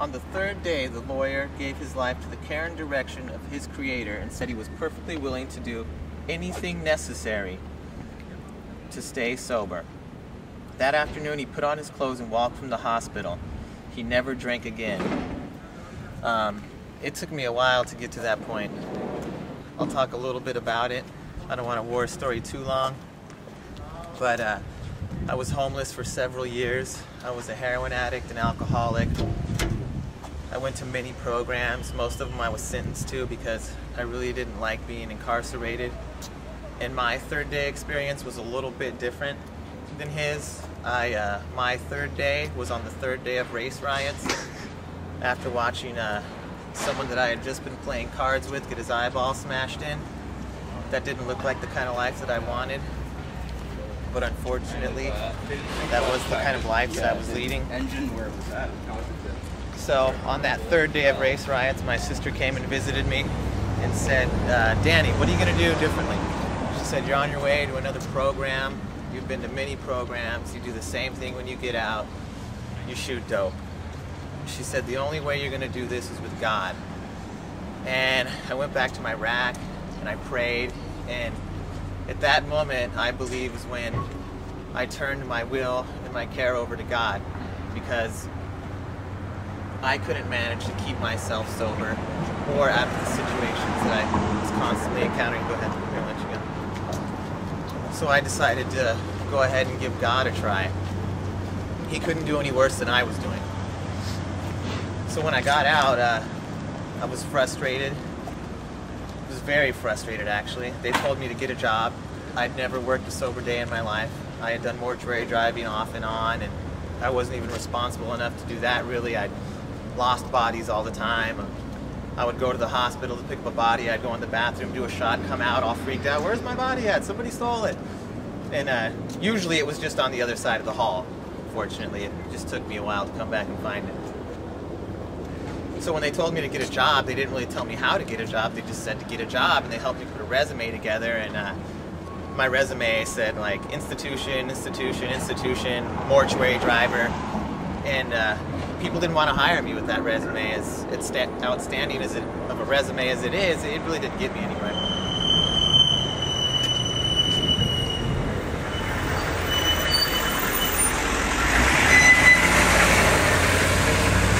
On the third day, the lawyer gave his life to the care and direction of his creator and said he was perfectly willing to do anything necessary to stay sober. That afternoon, he put on his clothes and walked from the hospital. He never drank again. Um, it took me a while to get to that point. I'll talk a little bit about it. I don't want to war story too long. But uh, I was homeless for several years. I was a heroin addict and alcoholic. I went to many programs. Most of them I was sentenced to because I really didn't like being incarcerated. And my third day experience was a little bit different than his. I, uh, my third day was on the third day of race riots after watching uh, someone that I had just been playing cards with get his eyeball smashed in. That didn't look like the kind of life that I wanted. But unfortunately, that was the kind of life that I was leading. Engine where was at. So on that third day of race riots, my sister came and visited me and said, uh, Danny, what are you going to do differently? She said, you're on your way to another program. You've been to many programs. You do the same thing when you get out. You shoot dope. She said, the only way you're going to do this is with God. And I went back to my rack and I prayed. And at that moment, I believe is when I turned my will and my care over to God because I couldn't manage to keep myself sober or out of the situations that I was constantly encountering. Go ahead, here, let you go. So I decided to go ahead and give God a try. He couldn't do any worse than I was doing. So when I got out, uh, I was frustrated. I was very frustrated, actually. They told me to get a job. I'd never worked a sober day in my life. I had done mortuary driving off and on, and I wasn't even responsible enough to do that, really. I'd lost bodies all the time. I would go to the hospital to pick up a body. I'd go in the bathroom, do a shot, come out all freaked out. Where's my body at? Somebody stole it. And uh, usually it was just on the other side of the hall. Fortunately, it just took me a while to come back and find it. So when they told me to get a job, they didn't really tell me how to get a job. They just said to get a job, and they helped me put a resume together. And uh, my resume said like institution, institution, institution, mortuary driver, and uh, people didn't want to hire me with that resume. As it's outstanding as it of a resume as it is, it really didn't get me anywhere.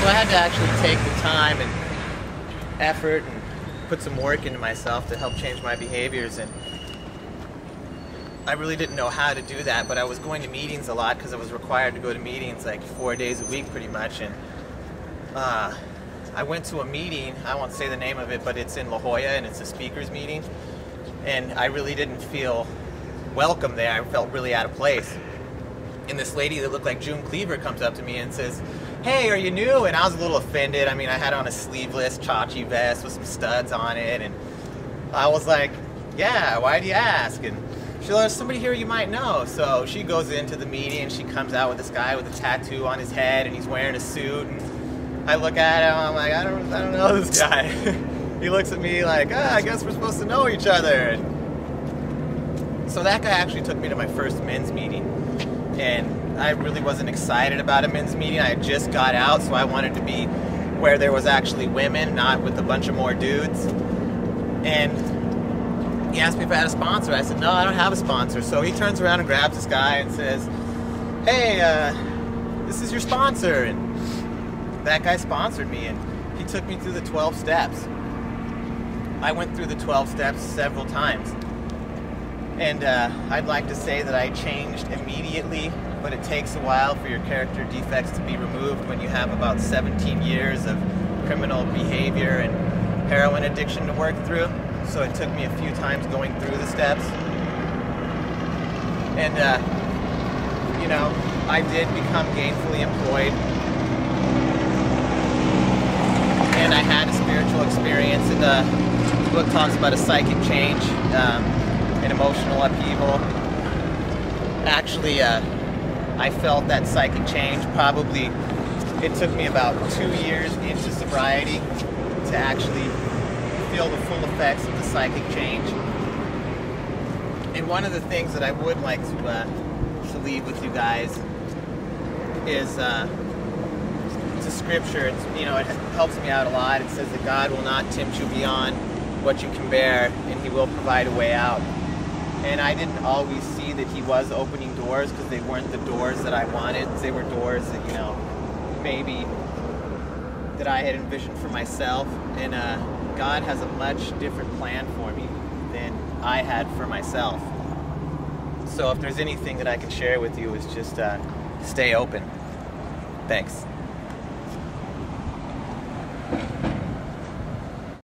So I had to actually take the time and effort and put some work into myself to help change my behaviors and I really didn't know how to do that, but I was going to meetings a lot because I was required to go to meetings like four days a week pretty much. And uh, I went to a meeting, I won't say the name of it, but it's in La Jolla and it's a speakers meeting. And I really didn't feel welcome there. I felt really out of place. And this lady that looked like June Cleaver comes up to me and says, Hey, are you new? And I was a little offended. I mean, I had on a sleeveless Chachi vest with some studs on it. And I was like, Yeah, why do you ask? And she there's somebody here you might know. So she goes into the meeting and she comes out with this guy with a tattoo on his head and he's wearing a suit. And I look at him, I'm like, I don't, I don't know this guy. he looks at me like, ah, I guess we're supposed to know each other. And so that guy actually took me to my first men's meeting. And I really wasn't excited about a men's meeting. I had just got out, so I wanted to be where there was actually women, not with a bunch of more dudes. And he asked me if I had a sponsor. I said, no, I don't have a sponsor. So he turns around and grabs this guy and says, hey, uh, this is your sponsor. And that guy sponsored me and he took me through the 12 steps. I went through the 12 steps several times. And uh, I'd like to say that I changed immediately, but it takes a while for your character defects to be removed when you have about 17 years of criminal behavior and heroin addiction to work through so it took me a few times going through the steps. And, uh, you know, I did become gainfully employed. And I had a spiritual experience, and the book talks about a psychic change, um, an emotional upheaval. Actually, uh, I felt that psychic change probably, it took me about two years into sobriety to actually feel the full effects of the psychic change. And one of the things that I would like to, uh, to leave with you guys is uh, a scripture. It's, you know, it helps me out a lot. It says that God will not tempt you beyond what you can bear, and He will provide a way out. And I didn't always see that He was opening doors because they weren't the doors that I wanted. They were doors that, you know, maybe that I had envisioned for myself. And uh, God has a much different plan for me than I had for myself. So if there's anything that I can share with you, is just uh, stay open. Thanks.